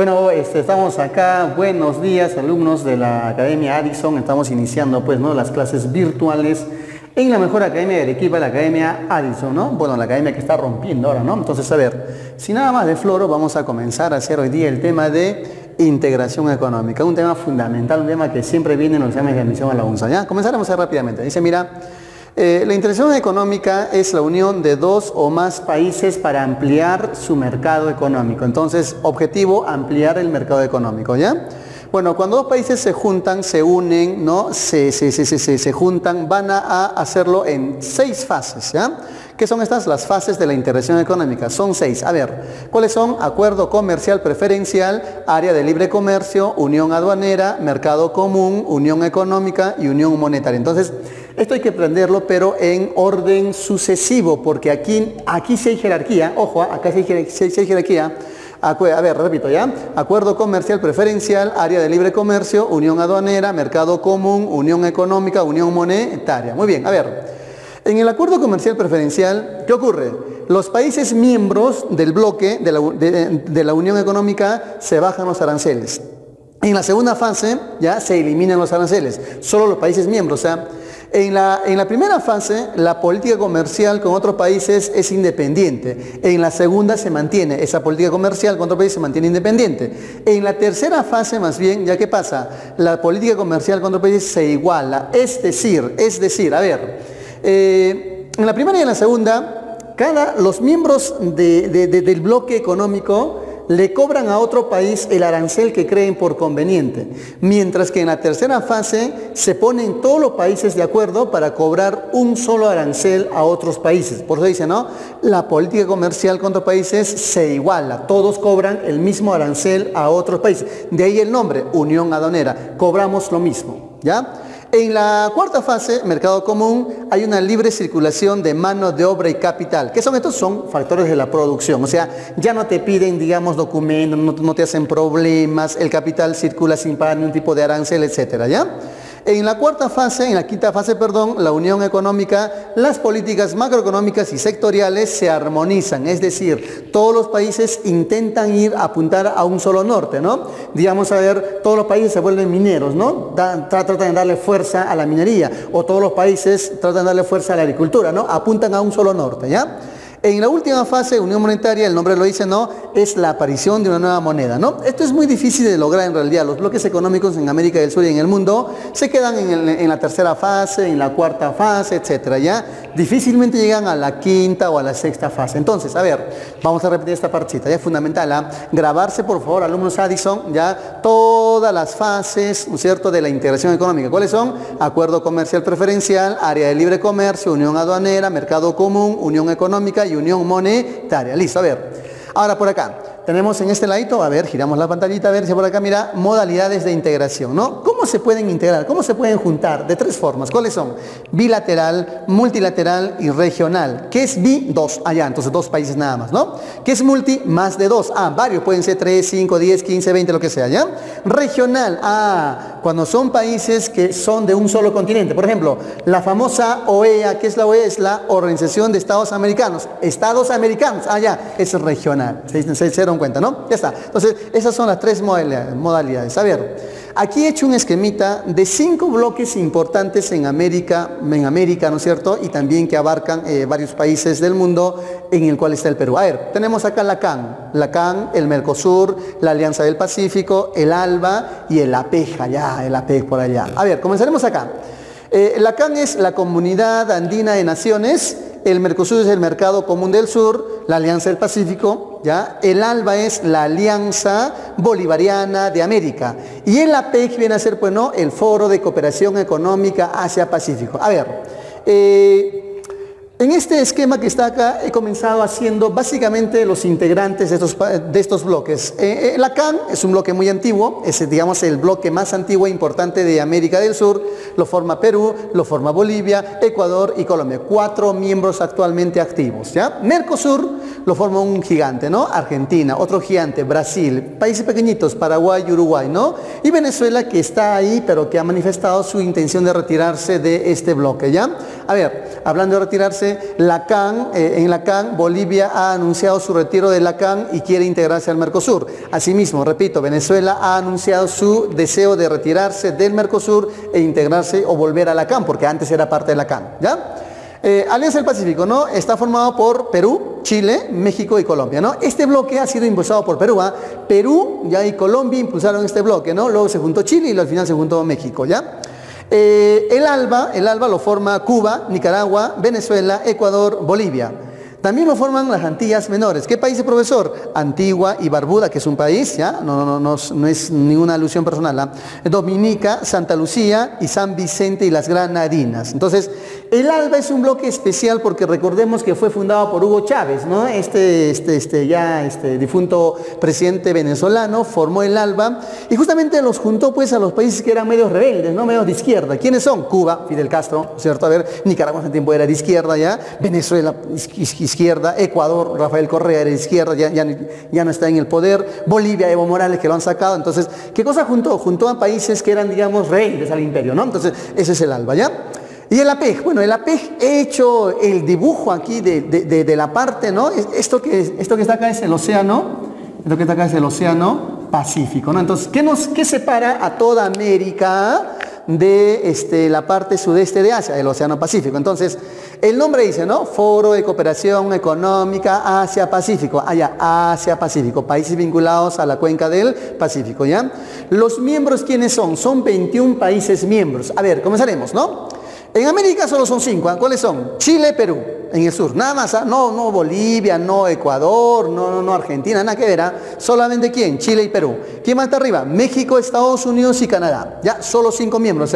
Bueno, este, estamos acá, buenos días alumnos de la Academia Addison, estamos iniciando pues ¿no? las clases virtuales en la mejor academia de Arequipa, la Academia Addison, ¿no? Bueno, la academia que está rompiendo ahora, ¿no? Entonces, a ver, sin nada más de floro, vamos a comenzar a hacer hoy día el tema de integración económica, un tema fundamental, un tema que siempre viene en los exámenes de admisión a la UNSA, ¿ya? Comenzaremos rápidamente. Dice, mira, eh, la integración económica es la unión de dos o más países para ampliar su mercado económico. Entonces, objetivo, ampliar el mercado económico, ¿ya? Bueno, cuando dos países se juntan, se unen, ¿no? Se, se, se, se, juntan, van a hacerlo en seis fases, ¿ya? ¿Qué son estas? Las fases de la integración económica. Son seis. A ver, ¿cuáles son? Acuerdo comercial preferencial, área de libre comercio, unión aduanera, mercado común, unión económica y unión monetaria. Entonces, esto hay que aprenderlo, pero en orden sucesivo, porque aquí, aquí sí hay jerarquía. Ojo, acá sí hay jerarquía. A ver, repito ya. Acuerdo comercial preferencial, área de libre comercio, unión aduanera, mercado común, unión económica, unión monetaria. Muy bien, a ver. En el acuerdo comercial preferencial, ¿qué ocurre? Los países miembros del bloque de la Unión Económica se bajan los aranceles. En la segunda fase ya se eliminan los aranceles. Solo los países miembros, o sea, en la, en la, primera fase, la política comercial con otros países es independiente. En la segunda se mantiene, esa política comercial con otros países se mantiene independiente. En la tercera fase, más bien, ¿ya qué pasa? La política comercial con otros países se iguala. Es decir, es decir, a ver, eh, en la primera y en la segunda, cada, los miembros del bloque económico le cobran a otro país el arancel que creen por conveniente, mientras que en la tercera fase se ponen todos los países de acuerdo para cobrar un solo arancel a otros países. Por eso dice, ¿no? La política comercial con otros países se iguala, todos cobran el mismo arancel a otros países. De ahí el nombre, Unión Aduanera, cobramos lo mismo, ¿ya? En la cuarta fase, mercado común, hay una libre circulación de mano de obra y capital. ¿Qué son estos? Son factores de la producción. O sea, ya no te piden, digamos, documentos, no, no te hacen problemas, el capital circula sin pagar ningún tipo de arancel, etcétera, ¿ya? En la cuarta fase, en la quinta fase, perdón, la unión económica, las políticas macroeconómicas y sectoriales se armonizan, es decir, todos los países intentan ir a apuntar a un solo norte, ¿no? Digamos, a ver, todos los países se vuelven mineros, ¿no? tratan de darle fuerza a la minería, o todos los países tratan de darle fuerza a la agricultura, ¿no? Apuntan a un solo norte, ¿ya? En la última fase, unión monetaria, el nombre lo dice, ¿no? Es la aparición de una nueva moneda, ¿no? Esto es muy difícil de lograr en realidad. Los bloques económicos en América del Sur y en el mundo se quedan en, la tercera fase, en la cuarta fase, etcétera, ¿ya? Difícilmente llegan a la quinta o a la sexta fase. Entonces, a ver, vamos a repetir esta partita, ya es fundamental, ¿ah? Grabarse, por favor, alumnos Addison, ya todas las fases, ¿no es cierto?, de la integración económica. ¿Cuáles son? Acuerdo comercial preferencial, área de libre comercio, unión aduanera, mercado común, unión económica unión monetaria. Listo, a ver. Ahora por acá, tenemos en este ladito, a ver, giramos la pantallita, a ver si por acá, mira, modalidades de integración, ¿no? ¿Cómo se pueden integrar? ¿Cómo se pueden juntar? De tres formas. ¿Cuáles son? Bilateral, multilateral y regional. ¿Qué es bi? Dos, ah, allá, entonces dos países nada más, ¿no? ¿Qué es multi? Más de dos. Ah, varios, pueden ser tres, cinco, diez, quince, veinte, lo que sea, ¿ya? Regional, ah, cuando son países que son de un solo continente. Por ejemplo, la famosa OEA, ¿qué es la OEA? Es la Organización de Estados Americanos. Estados Americanos, allá, ah, es regional. 660 cuenta, ¿no? Ya está. Entonces, esas son las tres modalidades. A ver, aquí he hecho un esquemita de cinco bloques importantes en América, en América, ¿no es cierto? Y también que abarcan eh, varios países del mundo en el cual está el Perú. A ver, tenemos acá la CAN, la CAN, el Mercosur, la Alianza del Pacífico, el ALBA y el APEJA, ya, el APEJ por allá. A ver, comenzaremos acá. Eh, la CAN es la Comunidad Andina de Naciones, el Mercosur es el Mercado Común del Sur, la Alianza del Pacífico, el ALBA es la Alianza Bolivariana de América. Y el APEC viene a ser, pues, ¿no? El Foro de Cooperación Económica Asia-Pacífico. A ver, eh, en este esquema que está acá he comenzado haciendo básicamente los integrantes de estos, de estos bloques. Eh, eh, la CAN es un bloque muy antiguo, es digamos el bloque más antiguo e importante de América del Sur, lo forma Perú, lo forma Bolivia, Ecuador y Colombia, cuatro miembros actualmente activos. ¿ya? Mercosur lo forma un gigante, ¿no? Argentina, otro gigante, Brasil, países pequeñitos, Paraguay Uruguay, ¿no? Y Venezuela que está ahí, pero que ha manifestado su intención de retirarse de este bloque, ¿ya? A ver, hablando de retirarse, la CAN, eh, en la CAN, Bolivia ha anunciado su retiro de la CAN y quiere integrarse al Mercosur. Asimismo, repito, Venezuela ha anunciado su deseo de retirarse del Mercosur e integrarse o volver a la CAN, porque antes era parte de la CAN, ¿ya? Eh, Alianza del Pacífico, ¿no? Está formado por Perú, Chile, México y Colombia, ¿no? Este bloque ha sido impulsado por Perú, ¿ah? Perú ya y Colombia impulsaron este bloque, ¿no? Luego se juntó Chile y al final se juntó México, ¿ya? Eh, el ALBA, el ALBA lo forma Cuba, Nicaragua, Venezuela, Ecuador, Bolivia. También lo forman las Antillas Menores. ¿Qué país es profesor? Antigua y Barbuda, que es un país, ¿ya? No, no, no, no es ninguna alusión personal. ¿ah? Dominica, Santa Lucía y San Vicente y las Granadinas. Entonces, el ALBA es un bloque especial porque recordemos que fue fundado por Hugo Chávez, ¿no? Este, este, este ya este difunto presidente venezolano formó el ALBA y justamente los juntó pues a los países que eran medios rebeldes, ¿no? Medios de izquierda. ¿Quiénes son? Cuba, Fidel Castro, ¿cierto? A ver, Nicaragua hace tiempo era de izquierda ya, Venezuela izquierda, Ecuador, Rafael Correa era de izquierda, ya, ya, ya no está en el poder, Bolivia, Evo Morales que lo han sacado. Entonces, ¿qué cosa juntó? Juntó a países que eran, digamos, rebeldes al imperio, ¿no? Entonces, ese es el ALBA, ¿ya? Y el APEG, bueno, el APEG he hecho el dibujo aquí de, la parte, ¿no? Esto que, esto que está acá es el océano, esto que está acá es el océano Pacífico, ¿no? Entonces, ¿qué, nos, qué separa a toda América de este, la parte sudeste de Asia, el océano Pacífico? Entonces, el nombre dice, ¿no? Foro de Cooperación Económica Asia-Pacífico. Allá, ah, Asia-Pacífico, países vinculados a la cuenca del Pacífico, ¿ya? Los miembros, ¿quiénes son? Son 21 países miembros. A ver, comenzaremos, ¿no? En América solo son cinco. ¿ah? ¿Cuáles son? Chile, Perú, en el sur. Nada más. ¿ah? No, no Bolivia, no Ecuador, no, no, Argentina, nada que ver. ¿ah? Solamente quién? Chile y Perú. ¿Quién más está arriba? México, Estados Unidos y Canadá. Ya, solo cinco miembros.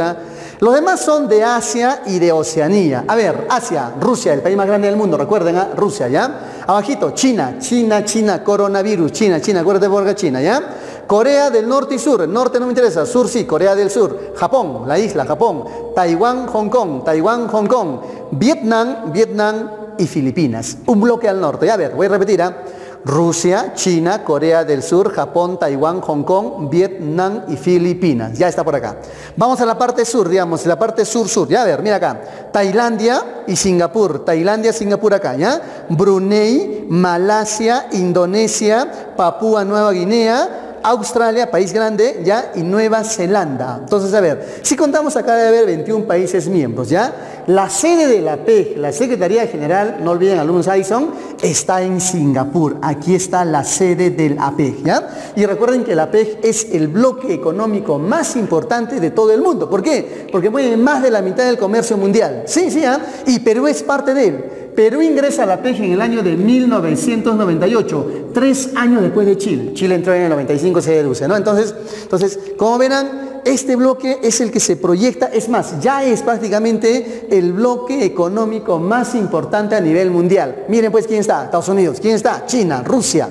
Los demás son de Asia y de Oceanía. A ver, Asia, Rusia, el país más grande del mundo. Recuerden, Rusia, ¿ya? Abajito, China, China, China, coronavirus, China, China, acuérdate por China, ¿ya? Corea del Norte y Sur, norte no me interesa, sur sí, Corea del Sur, Japón, la isla, Japón, Taiwán, Hong Kong, Taiwán, Hong Kong, Vietnam, Vietnam y Filipinas. Un bloque al norte. Ya a ver, voy a repetir. ¿ah? Rusia, China, Corea del Sur, Japón, Taiwán, Hong Kong, Vietnam y Filipinas. Ya está por acá. Vamos a la parte sur, digamos, la parte sur-sur. Ya a ver, mira acá. Tailandia y Singapur. Tailandia, Singapur acá, ¿ya? Brunei, Malasia, Indonesia, Papúa Nueva Guinea, Australia, país grande, ¿ya? Y Nueva Zelanda. Entonces, a ver, si contamos acá de haber 21 países miembros, ¿ya? La sede de la PEG, la Secretaría General, no olviden alumnos Addison, está en Singapur. Aquí está la sede del APEG, ¿ya? Y recuerden que la APEG es el bloque económico más importante de todo el mundo. ¿Por qué? Porque mueve más de la mitad del comercio mundial. Sí, sí, ¿ah? Y Perú es parte de él. Perú ingresa a la PEG en el año de 1998, tres años después de Chile. Chile entró en el 95, se deduce, ¿no? Entonces, entonces, como verán, este bloque es el que se proyecta, es más, ya es prácticamente el bloque económico más importante a nivel mundial. Miren pues quién está, Estados Unidos, quién está, China, Rusia,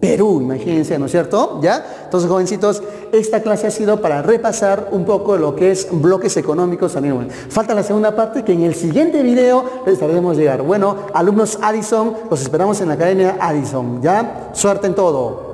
Perú, imagínense, ¿no es cierto? ¿Ya? Entonces, jovencitos, esta clase ha sido para repasar un poco lo que es bloques económicos también. Falta la segunda parte que en el siguiente video les estaremos llegar. Bueno, alumnos Addison, los esperamos en la Academia Addison, ¿ya? Suerte en todo.